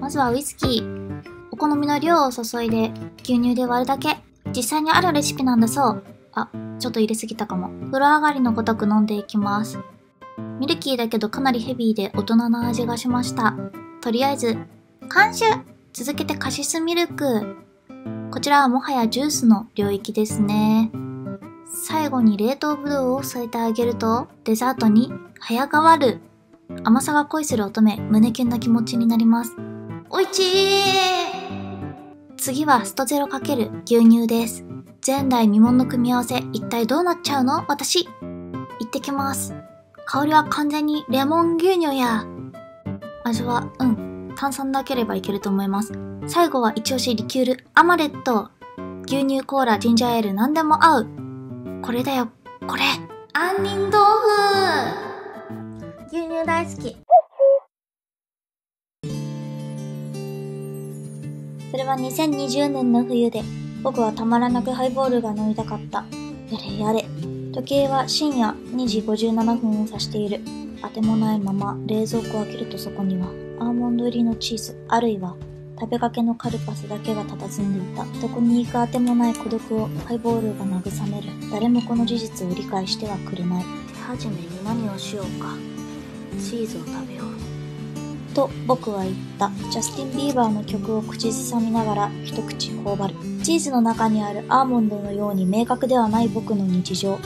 まずはウイスキー。お好みの量を注いで牛乳で割るだけ。実際にあるレシピなんだそう。あ、ちょっと入れすぎたかも。風呂上がりのごとく飲んでいきます。ミルキーだけどかなりヘビーで大人な味がしました。とりあえず、監修続けてカシスミルク。こちらはもはやジュースの領域ですね。最後に冷凍ブドウを添えてあげると、デザートに早変わる。甘さが恋する乙女、胸キュンな気持ちになります。おいちー次はストゼロ×牛乳です。前代未聞の組み合わせ、一体どうなっちゃうの？私。行ってきます。香りは完全にレモン牛乳や。味は、うん、炭酸だければいけると思います。最後は一押しリキュール、アマレット。牛乳、コーラ、ジンジャーエール、何でも合う。これだよ、これ。杏仁豆腐牛乳大好き。それは2020年の冬で、僕はたまらなくハイボールが飲みたかった。やれやれ。時計は深夜2時57分を指している。あてもないまま冷蔵庫を開けるとそこにはアーモンド入りのチーズ、あるいは食べかけのカルパスだけが佇んでいた。どこに行くあてもない孤独をハイボールが慰める。誰もこの事実を理解してはくれない。はじめに何をしようか。チーズを食べよう。と僕は言った。ジャスティン・ビーバーの曲を口ずさみながら一口頬張る。チーズの中にあるアーモンドのように明確ではない僕の日常。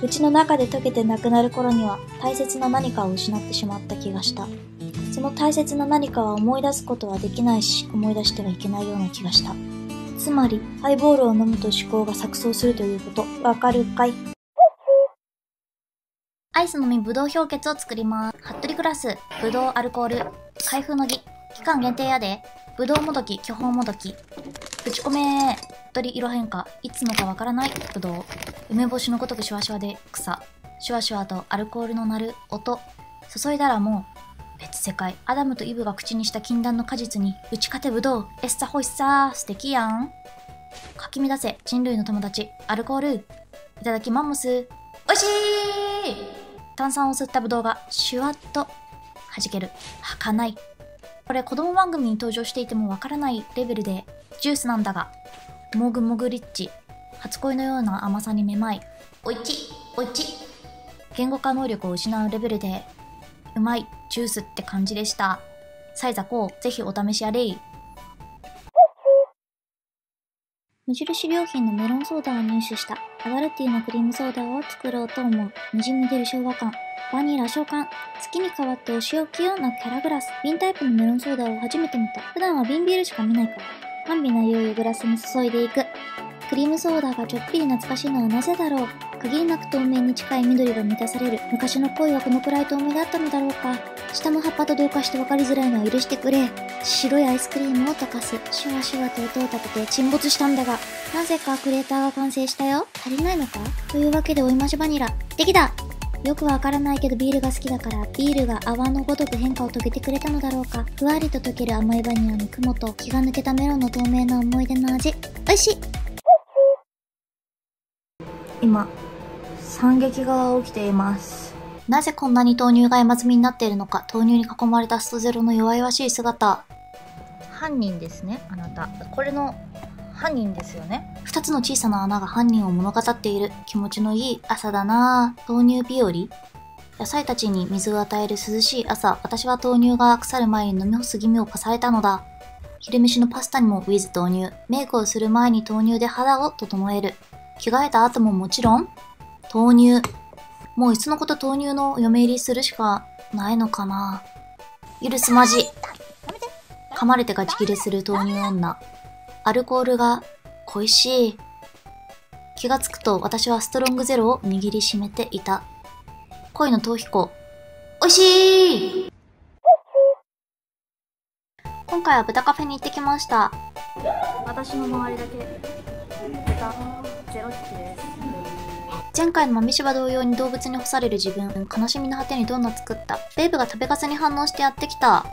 口の中で溶けてなくなる頃には大切な何かを失ってしまった気がした。その大切な何かは思い出すことはできないし、思い出してはいけないような気がした。つまり、ハイボールを飲むと思考が錯綜するということ、わかるかい？アイスのみぶどう氷結を作ります。服部クラス、ぶどうアルコール、開封の儀、期間限定やで、ぶどうもどき、巨峰もどき、ぶち込めー鳥色変化、いつのかわからない。ぶどう、梅干しのごとくシュワシュワで草、シュワシュワとアルコールの鳴る。音、注いだらもう、別世界、アダムとイブが口にした禁断の果実に、打ち勝てぶどう、エッサホイッサー、素敵やん。かき乱せ、人類の友達、アルコール、いただきマンモス、おいしい！炭酸を吸ったぶどうがシュワッと弾ける。儚い。これ子供番組に登場していてもわからないレベルでジュースなんだが、もぐもぐリッチ。初恋のような甘さにめまい。おいち、おいち。言語化能力を失うレベルで、うまい、ジュースって感じでした。サイザコ、ぜひお試しあれい。無印良品のメロンソーダを入手した。アガルティのクリームソーダを作ろうと思う。にじみ出る昭和感。バニラ召喚。月に変わってお仕置きようなキャラグラス。瓶タイプのメロンソーダを初めて見た。普段は瓶ビールしか見ないから。甘美な酔いをグラスに注いでいく。クリームソーダがちょっぴり懐かしいのはなぜだろう。区切りなく透明に近い緑が満たされる。昔の恋はこのくらい透明だったのだろうか。下の葉っぱと同化して分かりづらいのは許してくれ。白いアイスクリームを溶かす。シュワシュワと音を立てて沈没したんだが、なぜかクレーターが完成したよ。足りないのか？というわけで追いましバニラ。できたよくわからないけどビールが好きだから、ビールが泡のごとく変化を遂げてくれたのだろうか。ふわりと溶ける甘いバニラに雲と気が抜けたメロンの透明な思い出の味。美味しい今、惨劇が起きています。なぜこんなに豆乳が山積みになっているのか、豆乳に囲まれたストゼロの弱々しい姿。犯人ですね、あなた。これの犯人ですよね。二つの小さな穴が犯人を物語っている。気持ちのいい朝だなぁ。豆乳日和野菜たちに水を与える涼しい朝、私は豆乳が腐る前に飲み干す義務を課されたのだ。昼飯のパスタにも with 豆乳。メイクをする前に豆乳で肌を整える。着替えた後ももちろん、豆乳。もういっそのこと豆乳の嫁入りするしかないのかな。許すまじ。噛まれてガチ切れする豆乳女。アルコールが恋しい。気がつくと私はストロングゼロを握りしめていた。恋の逃避行。おいしい今回は豚カフェに行ってきました。私の周りだけ豚ゼロ匹です。前回の豆柴同様に動物に干される自分、悲しみの果てにドーナツ作った？ベイブが食べかすに反応してやってきた。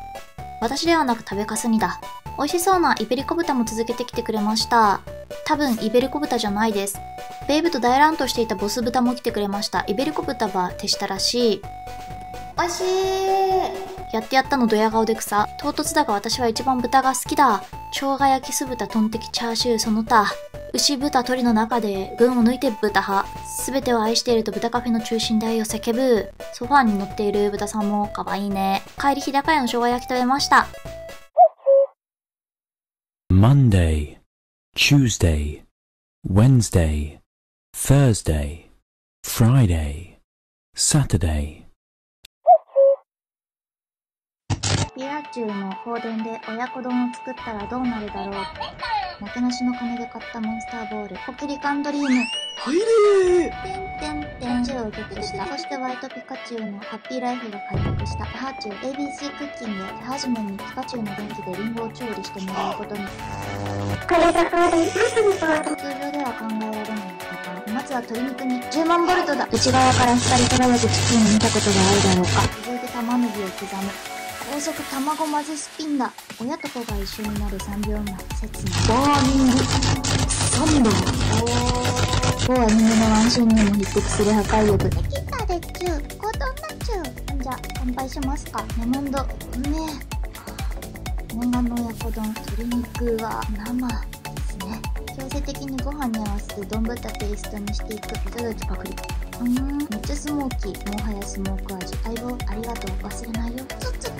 私ではなく食べかすにだ。美味しそうなイベリコ豚も続けてきてくれました。多分イベリコ豚じゃないです。ベイブと大乱闘していたボス豚も来てくれました。イベリコ豚は手下らしい。おいしいやってやったのドヤ顔で草。唐突だが私は一番豚が好きだ。生姜焼き酢豚、トンテキ、チャーシュー、その他。牛、豚、鳥の中で群を抜いて豚派。すべてを愛していると豚カフェの中心で愛を叫ぶ。ソファーに乗っている豚さんも可愛いね。帰り日高屋の生姜焼き食べました。Monday, Tuesday, Wednesday, Thursday, Friday, Saturday. ピラチュウの放電で親子丼を作ったらどうなるだろうなけなしの金で買ったモンスターボール。コキリカンドリーム。入れー。てんてんてんチュウをゲットしたそしてホワイトピカチュウのハッピーライフが開拓した。ハーチュウ ABC クッキング手始めにピカチュウの電気でリンゴを調理してもらうことに。これが放電パスのポート通常では考えられないパターンまずは鶏肉に10万ボルトだ。内側から光り輝くチキンを見たことがあるだろうか。続いて玉ねぎを刻む高速卵混ぜスピンだ親と子が一緒になる3秒前切なバーニング。サンダー。某アニメのワンシーンにも匹敵する破壊力。できたでちゅう。コトンナチューじゃあ乾杯しますか。レモンド。うめえ。念願の親子丼鶏肉は生ですね。強制的にご飯に合わせて丼ぶったテイストにしていくいただきパクリ。うーん。めっちゃスモーキー。もはやスモーク味。相棒ありがとう。忘れないよ。つつ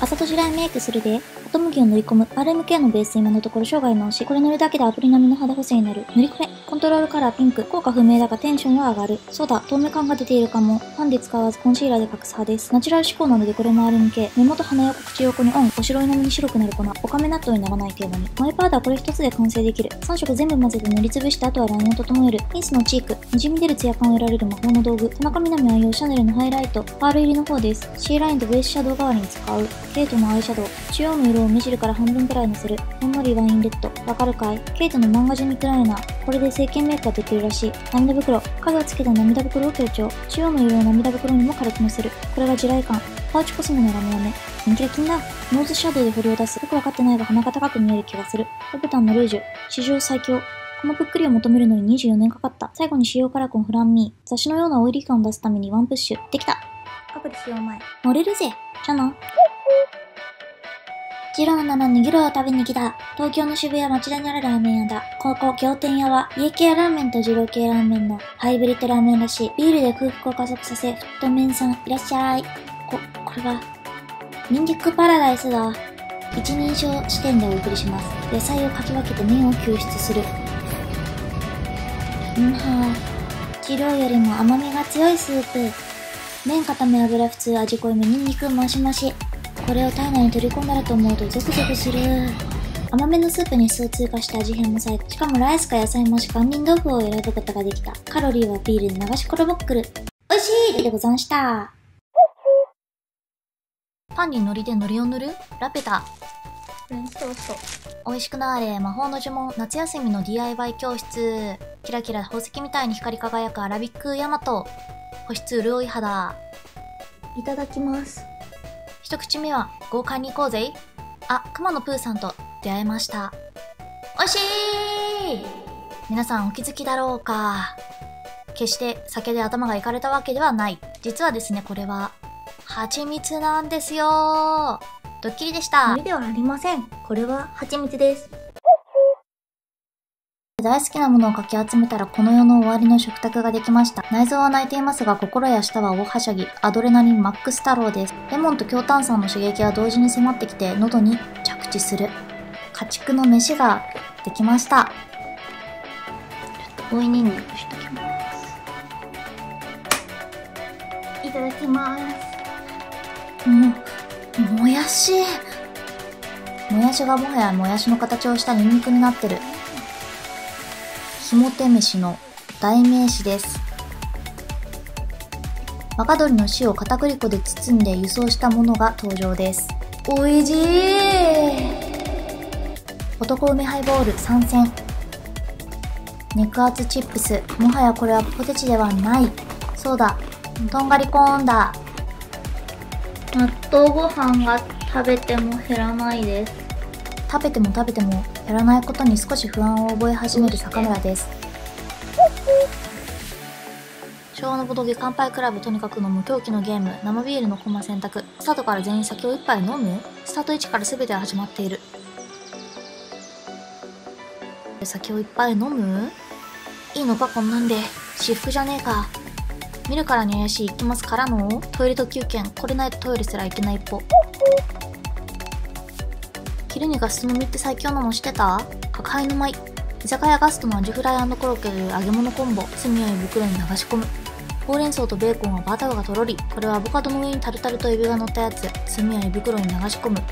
朝とじらいメイクするで、後麦を塗り込む。RMK のベース今のところ生涯直し。これ塗るだけでアプリ並みの肌補正になる。塗りこれ。コントロールカラーピンク。効果不明だがテンションは上がる。そうだ、透明感が出ているかも。ファンで使わずコンシーラーで隠す派です。ナチュラル志向なのでこれも RMK。目元、鼻横、口横にオン。お白いのみに白くなる粉。おかめ納豆にならない程度に。マイパウダーこれ一つで完成できる。3色全部混ぜて塗りつぶしてあとはラインを整える。ピンスのチーク。にじみ出るツヤ感を得られる魔法の道具。田中みな実愛用シャネルのハイライト。パール入りの方です。C ラインとベースシャドウ代わりに使う。ケイトのアイシャドウ。中央の色を目尻から半分くらいにする。ほんのりワインレッド。わかるかい？ケイトの漫画ジュニクライナー。これで成形メイクができるらしい。涙袋。影をつけた涙袋を強調。中央の色を涙袋にも軽くのせる。これが地雷感。パウチコスメのラメラメ。キンキラキンだ。ノーズシャドウで振りを出す。よくわかってないが鼻が高く見える気がする。ロブタンのルージュ。史上最強。このぷっくりを求めるのに24年かかった。最後に使用カラコンフランミー。雑誌のようなオイリー感を出すためにワンプッシュ。できた。アプリ使用前。乗れるぜ。じゃな。ジローなのにギローを食べに来た。東京の渋谷町田にあるラーメン屋だ。ここ、仰天屋は、家系ラーメンと二郎系ラーメンのハイブリッドラーメンらしい。ビールで空腹を加速させ、太麺さん、いらっしゃい。こ、これは、ニンニクパラダイスだ。一人称視点でお送りします。野菜をかき分けて麺を救出する。うんはぁ。二郎よりも甘みが強いスープ。麺固め油普通味濃いめニンニクマシマシ。これを体内に取り込んだらと思うとゾクゾクする。甘めのスープに酢を追加した味変も最高。しかもライスか野菜もし杏仁豆腐を選ぶことができた。カロリーはビールで流しコロボックル。おいしいでござんした。パンに海苔で海苔を塗る？ラペタ。美味しくなーれ、魔法の呪文、夏休みの DIY 教室。キラキラ宝石みたいに光り輝くアラビックヤマト。保湿潤い肌。いただきます。一口目は豪快に行こうぜ。あ、熊野プーさんと出会えました。おいしい皆さんお気づきだろうか決して酒で頭がいかれたわけではない。実はですね、これは、蜂蜜なんですよドッキリでした。ではありません。これは蜂蜜です。大好きなものをかき集めたらこの世の終わりの食卓ができました。内臓は泣いていますが心や舌は大はしゃぎ。アドレナリンマックス太郎です。レモンと強炭酸の刺激が同時に迫ってきて喉に着地する。家畜の飯ができました。ちょっと追いニンニクしときます。いただきます。も、もやし。もやしがもはやもやしの形をしたニンニクになってる。ひもて飯の代名詞です。若鶏の死を片栗粉で包んで輸送したものが登場です。おいしい男梅ハイボール参戦。肉厚チップス。もはやこれはポテチではない。そうだ。とんがりコーンだ。納豆ご飯が食べても減らないです食べても食べても減らないことに少し不安を覚え始める坂村です。昭和のボドゲ乾杯クラブとにかく飲む狂気のゲーム生ビールのコマ選択。スタートから全員酒を一杯飲む？スタート位置から全ては始まっている。酒をいっぱい飲む？いいのかこんなんで。私服じゃねえか。見るからに怪しい。行きますからの？トイレ特急券。これないとトイレすら行けない一歩昼にガス飲みって最強なのしてた？角杯の舞。居酒屋ガストのアジフライコロッケで揚げ物コンボ。炭を袋に流し込む。ほうれん草とベーコンはバターがとろり。これはアボカドの上にタルタルとエビが乗ったやつ。炭は胃袋に流し込む。ミ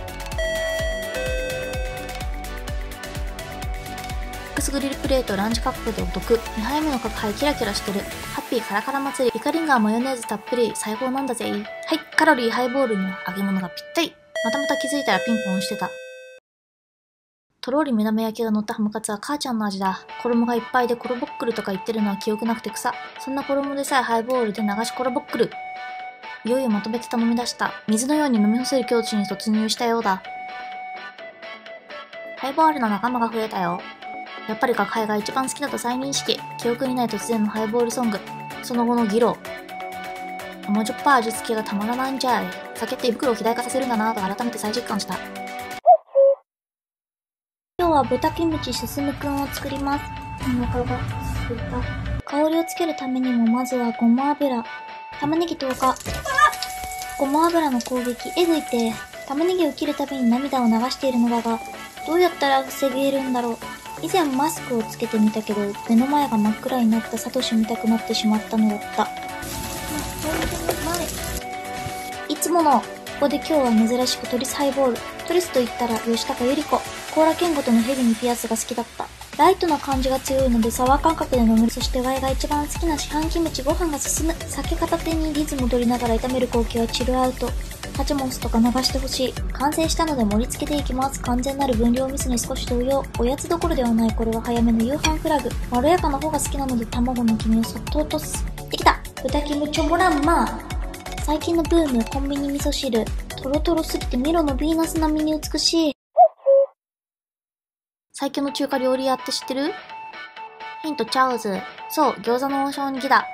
ックスグリルプレートランチカップでお得。2杯目の角杯キラキラしてる。ハッピーカラカラ祭り。イカリンガーマヨネーズたっぷり。最高なんだぜ。はい。カロリーハイボールには揚げ物がぴったり。またまた気づいたらピンポンしてた。とろり目玉焼きが乗ったハムカツは母ちゃんの味だ。衣がいっぱいでコロボックルとか言ってるのは記憶なくて草。そんな衣でさえハイボールで流しコロボックル。いよいよまとめて頼み出した。水のように飲み干せる境地に突入したようだ。ハイボールの仲間が増えたよ。やっぱり学杯が一番好きだと再認識。記憶にない突然のハイボールソング。その後の議論。甘じょっぱい味付けがたまらないんじゃい。酒って胃袋を肥大化させるんだなと改めて再実感した。は豚キムチ進むくんを作ります。お腹がすいた。香りをつけるためにもまずはごま油。玉ねぎ投下。ごま油の攻撃、えぐいて、玉ねぎを切るたびに涙を流しているのだが、どうやったら防げるんだろう。以前マスクをつけてみたけど、目の前が真っ暗になったサトシ見たくなってしまったのだった。いつもの、ここで今日は珍しくトリスハイボール。トリスと言ったら吉高由里子。甲羅剣ごとのヘビにピアスが好きだった。ライトな感じが強いのでサワー感覚で飲める。そしてワイが一番好きな市販キムチご飯が進む。酒片手にリズム取りながら炒める光景はチルアウト。ハチモンスとか流してほしい。完成したので盛り付けていきます。完全なる分量ミスに少し動揺。おやつどころではない。これは早めの夕飯フラグ。まろやかな方が好きなので卵の黄身をそっと落とす。できた豚キムチョモランマー。最近のブーム、コンビニ味噌汁。トロトロすぎてミロのヴィーナス並みに美しい。最強の中華料理屋って知ってる？ヒントチャオズ。そう、餃子の王将にギだ。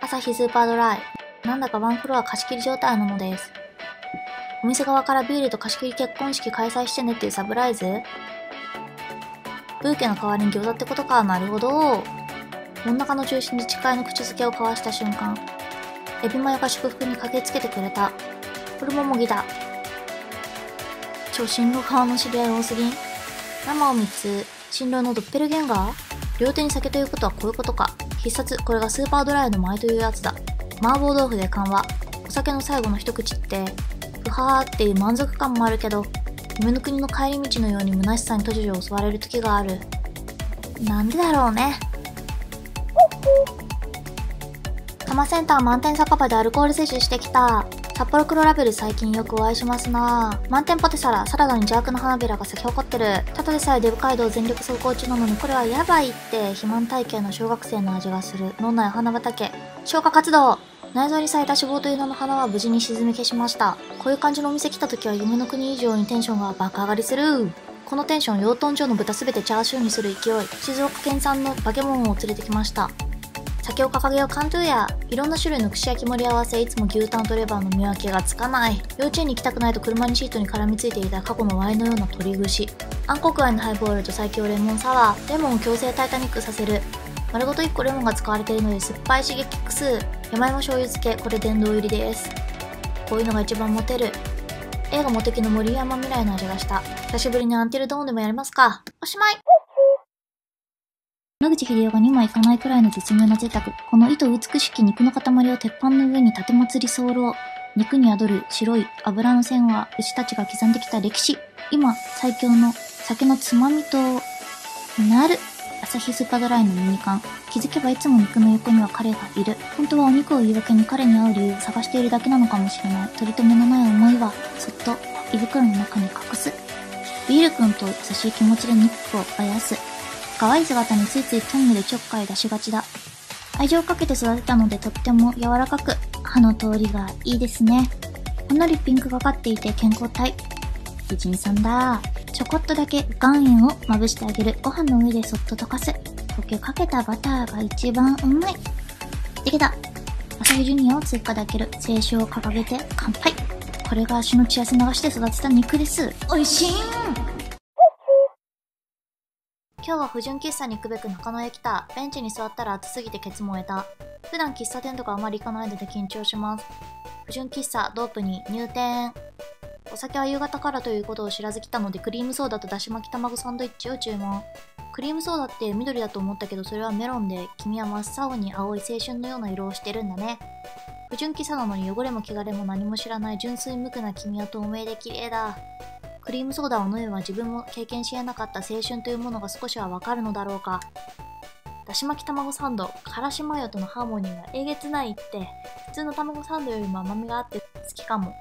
朝日スーパードライ。なんだかワンフロア貸し切り状態なのです。お店側からビールと貸し切り結婚式開催してねっていうサプライズ？ブーケの代わりに餃子ってことか。なるほど。真ん中の中心で誓いの口づけを交わした瞬間、エビマヨが祝福に駆けつけてくれた。これももぎだ。超新郎側の知り合い多すぎん生を3つ、新郎のドッペルゲンガー？両手に酒ということはこういうことか。必殺、これがスーパードライの前というやつだ。麻婆豆腐で緩和。お酒の最後の一口って、うはーっていう満足感もあるけど、夢の国の帰り道のように虚しさに突如襲われる時がある。なんでだろうね。多摩センター満点酒場でアルコール摂取してきた。札幌黒ラベル最近よくお会いしますな満点ポテサラ、サラダに邪悪な花びらが咲き誇ってる。ただでさえデブ街道全力走行中なのにこれはやばいって肥満体型の小学生の味がする。脳内花畑。消化活動内臓に咲いた脂肪という名の花は無事に沈み消しました。こういう感じのお店来た時は夢の国以上にテンションが爆上がりする。このテンション、養豚場の豚すべてチャーシューにする勢い。静岡県産のバケモンを連れてきました。酒を掲げよう関東やいろんな種類の串焼き盛り合わせいつも牛タンとレバーの見分けがつかない。幼稚園に行きたくないと車にシートに絡みついていた過去のワイのような鳥串。暗黒ワインのハイボールと最強レモンサワー。レモンを強制タイタニックさせる。丸ごと1個レモンが使われているので酸っぱい刺激複数山芋醤油漬けこれ殿堂入りです。こういうのが一番モテる。映画モテキの森山未来の味がした。久しぶりにアンティルドーンでもやりますか。おしまい。野口秀夫が2枚いかないくらいの絶妙な贅沢。この糸美しき肉の塊を鉄板の上に立て祭り候。肉に宿る白い油の線は牛たちが刻んできた歴史。今、最強の酒のつまみとなる。朝日スーパードライのミニ缶。気づけばいつも肉の横には彼がいる。本当はお肉を言い訳に彼に会う理由を探しているだけなのかもしれない。取り留めのない思いは、そっと胃袋の中に隠す。ビール君と優しい気持ちで肉をあやす。可愛い姿についついトングでちょっかい出しがちだ。愛情をかけて育てたのでとっても柔らかく、歯の通りがいいですね。ほんのりピンクがかっていて健康体。美人さんだ。ちょこっとだけ岩塩をまぶしてあげる。ご飯の上でそっと溶かす。溶けかけたバターが一番うまい。できた朝日ジュニアを追加で開ける。青春を掲げて乾杯これが足の血汗流して育てた肉です。おいしい今日は不純喫茶に行くべく中野へ来た。ベンチに座ったら暑すぎてケツ燃えた。普段喫茶店とかあまり行かないので緊張します。不純喫茶ドープに入店。お酒は夕方からということを知らず来たのでクリームソーダとだし巻き卵サンドイッチを注文。クリームソーダって緑だと思ったけどそれはメロンで君は真っ青に青い青春のような色をしてるんだね。不純喫茶なのに汚れも汚れも何も知らない純粋無垢な君は透明で綺麗だ。クリームソーダを飲めば自分も経験し得なかった青春というものが少しはわかるのだろうか。だし巻き卵サンド、からしマヨとのハーモニーがえげつないって、普通の卵サンドよりも甘みがあって好きかも。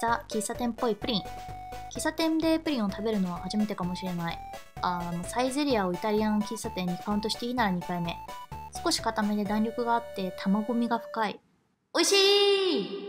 ザ・喫茶店っぽいプリン。喫茶店でプリンを食べるのは初めてかもしれない。あサイゼリアをイタリアン喫茶店にカウントしていいなら2回目。少し固めで弾力があって卵みが深い。美味しい